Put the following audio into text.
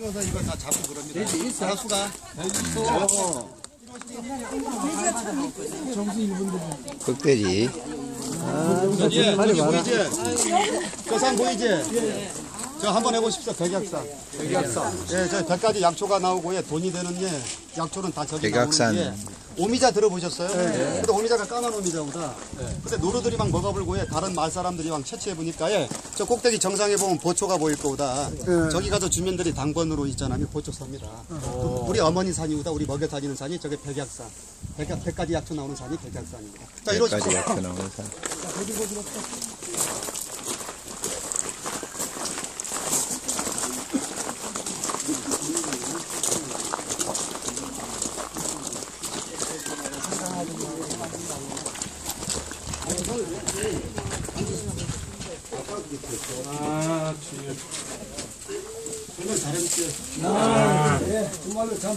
그래서 이거 다 잡고 그럽니다. 알았수가. 흑돼지. 예, 저기 보이지? 저산 보이지? 저 한번 해보십시오. 백약산. 백약산. 예, 저 백가지 약초가 나오고 예, 돈이 되는 예, 약초는 다 저기 백약산. 나오는 예. 오미자 들어보셨어요? 근데 오미자가 까만 오미자보다. 근데 노루들이 막 먹어불고 예, 다른 마을 사람들이 막 채취해 보니까 예, 저 꼭대기 정상에 보면 보초가 보일 거보다 저기 가서 주민들이 당번으로 있잖아요. 보초 섭니다. 그 우리 어머니 산이보다 우리 먹여 다니는 산이 저게 백약산. 백약, 백가지 약초 나오는 산이 백약산입니다. 자, 여기까지 이러십시오. 약초 나오는 산. 정말 잘해주세요. 정말로 참